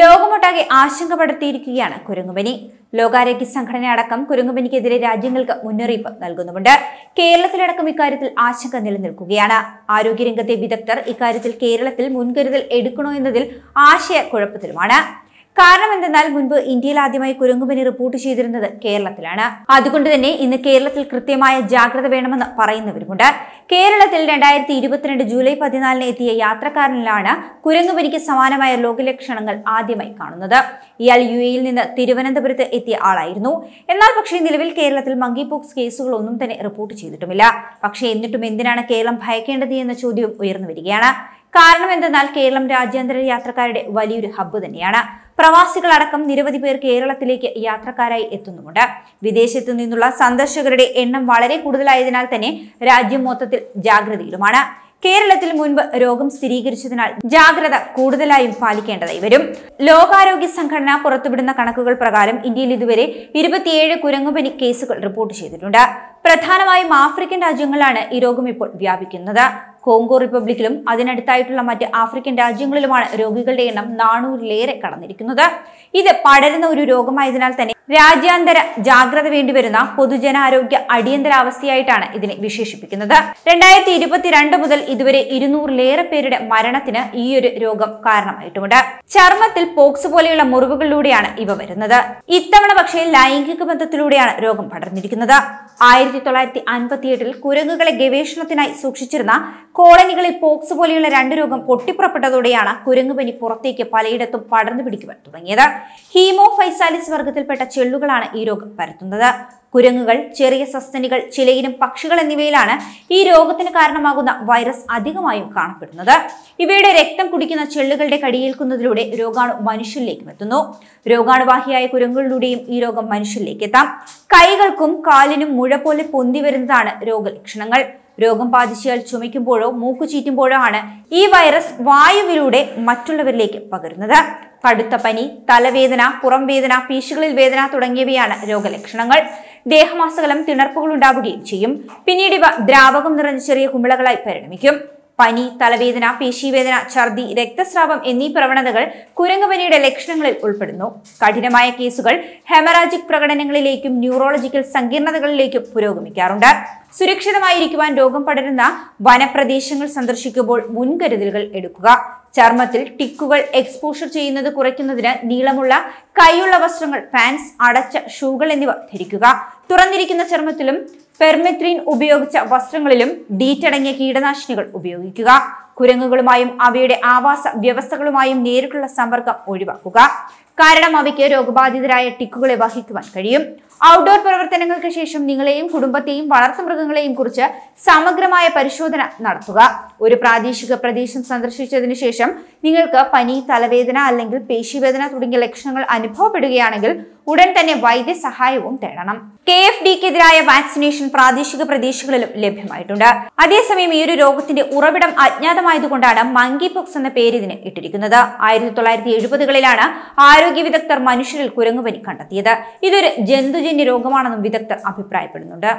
ലോകമൊട്ടാകെ ആശങ്ക പടർത്തിയിരിക്കുകയാണ് കുരങ്ങുപനി. ലോകാരോഗ്യ സംഘടന അടക്കം കുരങ്ങുപനിക്കെതിരെ രാജ്യങ്ങൾക്ക് മുന്നറിയിപ്പ് നൽകുന്നുമുണ്ട്. കേരളത്തിലടക്കം ഇക്കാര്യത്തിൽ ആശങ്ക നിലനിൽക്കുകയാണ്. ആരോഗ്യരംഗത്തെ വിദഗ്ധർ ഇക്കാര്യത്തിൽ കേരളത്തിൽ മുൻകരുതൽ എടുക്കണോ എന്നതിൽ ആശയക്കുഴപ്പത്തിലുമാണ്. കാരണം എന്തെന്നാൽ മുൻപ് ഇന്ത്യയിൽ ആദ്യമായി കുരങ്ങുപനി റിപ്പോർട്ട് ചെയ്തിരുന്നത് കേരളത്തിലാണ്. അതുകൊണ്ട് തന്നെ ഇന്ന് കേരളത്തിൽ കൃത്യമായ ജാഗ്രത വേണമെന്ന് പറയുന്നവരുമുണ്ട്. കേരളത്തിൽ രണ്ടായിരത്തി ഇരുപത്തിരണ്ട് ജൂലൈ പതിനാലിന് എത്തിയ യാത്രക്കാരനിലാണ് കുരങ്ങുപനിക്ക് സമാനമായ രോഗലക്ഷണങ്ങൾ ആദ്യമായി കാണുന്നത്. ഇയാൾ യു എയിൽ നിന്ന് തിരുവനന്തപുരത്ത് എത്തിയ ആളായിരുന്നു. എന്നാൽ പക്ഷേ നിലവിൽ കേരളത്തിൽ മങ്കി പോക്സ് കേസുകളൊന്നും തന്നെ റിപ്പോർട്ട് ചെയ്തിട്ടുമില്ല. പക്ഷേ എന്നിട്ടും എന്തിനാണ് കേരളം ഭയക്കേണ്ടത് എന്ന ചോദ്യം ഉയർന്നു വരികയാണ്. കാരണം എന്തെന്നാൽ കേരളം രാജ്യാന്തര യാത്രക്കാരുടെ വലിയൊരു ഹബ്ബ് തന്നെയാണ്. പ്രവാസികളടക്കം നിരവധി പേർ കേരളത്തിലേക്ക് യാത്രക്കാരായി എത്തുന്നുമുണ്ട്. വിദേശത്തു നിന്നുള്ള സന്ദർശകരുടെ എണ്ണം വളരെ കൂടുതലായതിനാൽ തന്നെ രാജ്യം മൊത്തത്തിൽ ജാഗ്രതയിലുമാണ്. കേരളത്തിൽ മുൻപ് രോഗം സ്ഥിരീകരിച്ചതിനാൽ ജാഗ്രത കൂടുതലായും പാലിക്കേണ്ടതായി വരും. ലോകാരോഗ്യ സംഘടന പുറത്തുവിടുന്ന കണക്കുകൾ പ്രകാരം ഇന്ത്യയിൽ ഇതുവരെ ഇരുപത്തിയേഴ് കുരങ്ങുപനി കേസുകൾ റിപ്പോർട്ട് ചെയ്തിട്ടുണ്ട്. പ്രധാനമായും ആഫ്രിക്കൻ രാജ്യങ്ങളിലാണ് ഈ രോഗം ഇപ്പോൾ വ്യാപിക്കുന്നത്. കോങ്കോ റിപ്പബ്ലിക്കിലും അതിനടുത്തായിട്ടുള്ള മറ്റ് ആഫ്രിക്കൻ രാജ്യങ്ങളിലുമാണ് രോഗികളുടെ എണ്ണം നാനൂറിലേറെ കടന്നിരിക്കുന്നത്. ഇത് പടരുന്ന ഒരു രോഗമായതിനാൽ തന്നെ രാജ്യാന്തര ജാഗ്രത വേണ്ടിവരുന്ന പൊതുജനാരോഗ്യ അടിയന്തരാവസ്ഥയായിട്ടാണ് ഇതിനെ വിശേഷിപ്പിക്കുന്നത്. രണ്ടായിരത്തി ഇരുപത്തിരണ്ട് മുതൽ ഇതുവരെ ഇരുന്നൂറിലേറെ പേരുടെ മരണത്തിന് ഈ ഒരു രോഗം കാരണമായിട്ടുമുണ്ട് ചർമ്മത്തിൽ പോക്സ് പോലെയുള്ള മുറിവുകളിലൂടെയാണ് ഇവ വരുന്നത്. ഇത്തവണ പക്ഷേ ലൈംഗിക ബന്ധത്തിലൂടെയാണ് രോഗം പടർന്നിരിക്കുന്നത്. ആയിരത്തി തൊള്ളായിരത്തി അൻപത്തി എട്ടിൽ കുരങ്ങുകളെ ഗവേഷണത്തിനായി സൂക്ഷിച്ചിരുന്ന കോളനികളിൽ പോക്സ് പോലെയുള്ള രണ്ട് രോഗം പൊട്ടിപ്പുറപ്പെട്ടതോടെയാണ് കുരങ്ങുപനി പുറത്തേക്ക് പലയിടത്തും പടർന്നു പിടിക്കുവാൻ തുടങ്ങിയത്. ഹീമോഫൈസാലിസ് വർഗത്തിൽപ്പെട്ട ചെള്ളുകളാണ് ഈ രോഗം പരത്തുന്നത്. കുരങ്ങുകൾ ചെറിയ സസ്തനികൾ ചിലയിനം പക്ഷികൾ എന്നിവയിലാണ് ഈ രോഗത്തിന് കാരണമാകുന്ന വൈറസ് അധികമായും കാണപ്പെടുന്നത്. ഇവയുടെ രക്തം കുടിക്കുന്ന ചെള്ളുകളുടെ കടിയേൽക്കുന്നതിലൂടെ രോഗാണു മനുഷ്യരിലേക്കും എത്തുന്നു. രോഗാണുവാഹിയായ കുരങ്ങുകളിലൂടെയും ഈ രോഗം മനുഷ്യരിലേക്ക് എത്താം. കൈകൾക്കും കാലിനും പോലെ പൊന്തി വരുന്നതാണ് രോഗലക്ഷണങ്ങൾ രോഗം ബാധിച്ചയാൾ ചുമയ്ക്കുമ്പോഴോ മൂക്കു ചീറ്റുമ്പോഴോ ആണ് ഈ വൈറസ് വായുവിലൂടെ മറ്റുള്ളവരിലേക്ക് പകരുന്നത്. കടുത്ത പനി തലവേദന പുറം വേദന പീശുകളിൽ വേദന തുടങ്ങിയവയാണ് രോഗലക്ഷണങ്ങൾ ദേഹമാസകലം തിണർപ്പുകൾ ഉണ്ടാവുകയും ചെയ്യും. പിന്നീട് ഇവ ദ്രാവകം നിറഞ്ഞ ചെറിയ കുമിളകളായി പരിണമിക്കും. പനി തലവേദന പേശീവേദന ഛർദി രക്തസ്രാവം എന്നീ പ്രവണതകൾ കുരങ്ങുപനിയുടെ ലക്ഷണങ്ങളിൽ ഉൾപ്പെടുന്നു. കഠിനമായ കേസുകൾ ഹെമറാജിക് പ്രകടനങ്ങളിലേക്കും ന്യൂറോളജിക്കൽ സങ്കീർണതകളിലേക്കും പുരോഗമിക്കാറുണ്ട്. സുരക്ഷിതമായിരിക്കുവാൻ രോഗം പടരുന്ന വനപ്രദേശങ്ങൾ സന്ദർശിക്കുമ്പോൾ മുൻകരുതലുകൾ എടുക്കുക. ചർമ്മത്തിൽ ടിക്കുകൾ എക്സ്പോഷർ ചെയ്യുന്നത് കുറയ്ക്കുന്നതിന് നീളമുള്ള കൈയുള്ള വസ്ത്രങ്ങൾ പാൻസ് അടച്ച ഷൂകൾ എന്നിവ ധരിക്കുക. തുറന്നിരിക്കുന്ന ചർമ്മത്തിലും പെർമെത്രീൻ ഉപയോഗിച്ച വസ്ത്രങ്ങളിലും ഡീറ്റടങ്ങിയ കീടനാശിനികൾ ഉപയോഗിക്കുക. കുരങ്ങുകളുമായും അവയുടെ ആവാസ വ്യവസ്ഥകളുമായും നേരിട്ടുള്ള സമ്പർക്കം ഒഴിവാക്കുക. കാരണം അവയ്ക്ക് രോഗബാധിതരായ ടിക്കുകളെ വഹിക്കുവാൻ കഴിയും. ഔട്ട്ഡോർ പ്രവർത്തനങ്ങൾക്ക് ശേഷം നിങ്ങളെയും കുടുംബത്തെയും വളർത്തുമൃഗങ്ങളെയും കുറിച്ച് സമഗ്രമായ പരിശോധന നടത്തുക. ഒരു പ്രാദേശിക പ്രദേശം സന്ദർശിച്ചതിന് ശേഷം നിങ്ങൾക്ക് പനി തലവേദന അല്ലെങ്കിൽ പേശിവേദന തുടങ്ങിയ ലക്ഷണങ്ങൾ അനുഭവപ്പെടുകയാണെങ്കിൽ ഉടൻ തന്നെ വൈദ്യസഹായവും തേടണം. കെ എഫ് ഡിക്കെതിരായ വാക്സിനേഷൻ പ്രാദേശിക പ്രദേശങ്ങളിലും ലഭ്യമായിട്ടുണ്ട്. അതേസമയം ഈ ഒരു രോഗത്തിന്റെ ഉറവിടം അജ്ഞാതമായതുകൊണ്ടാണ് മങ്കി പോക്സ് എന്ന പേര് ഇതിന് ഇട്ടിരിക്കുന്നത്. ആയിരത്തി തൊള്ളായിരത്തി എഴുപതുകളിലാണ് ആരോഗ്യ വിദഗ്ധർ മനുഷ്യരിൽ കുരങ്ങുപനി കണ്ടെത്തിയത്. ഇതൊരു ജന്തുജന്യ രോഗമാണെന്നും വിദഗ്ധർ അഭിപ്രായപ്പെടുന്നുണ്ട്.